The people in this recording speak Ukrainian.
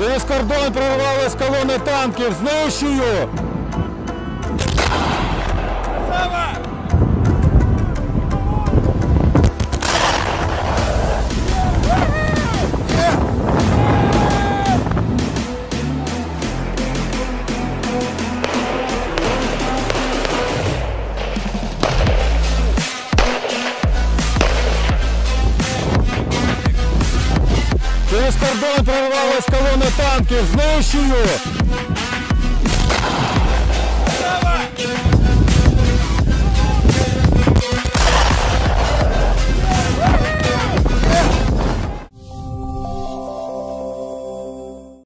Через кордон прорвалась колона танків. Знищую! Через кордон прорвалась колона танків. Знищую!